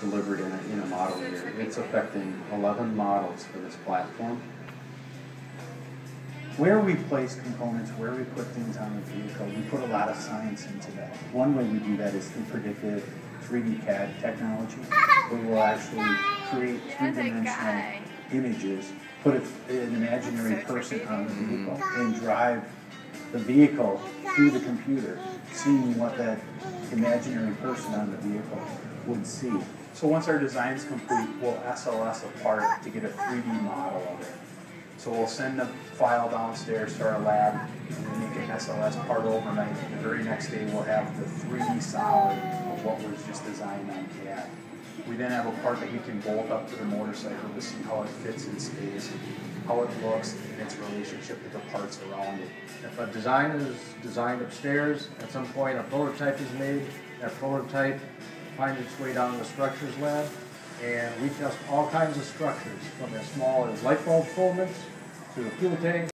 delivered in a, in a model year. It's affecting eleven models for this platform. Where we place components, where we put things on the vehicle, we put a lot of science into that. One way we do that is through predictive 3D CAD technology, where we'll actually create three-dimensional images, put an imaginary person on the vehicle, and drive the vehicle through the computer, seeing what that imaginary person on the vehicle would see. So once our design's complete, we'll SLS a part to get a 3D model of it. So we'll send the file downstairs to our lab and we make an SLS part overnight. The very next day we'll have the 3D solid of what was just designed on CAD. We then have a part that we can bolt up to the motorcycle to see how it fits in space, how it looks, and its relationship to the parts around it. If a design is designed upstairs, at some point a prototype is made, that prototype finds its way down the structures lab, and we test all kinds of structures, from as small as light bulb filaments to the fuel tank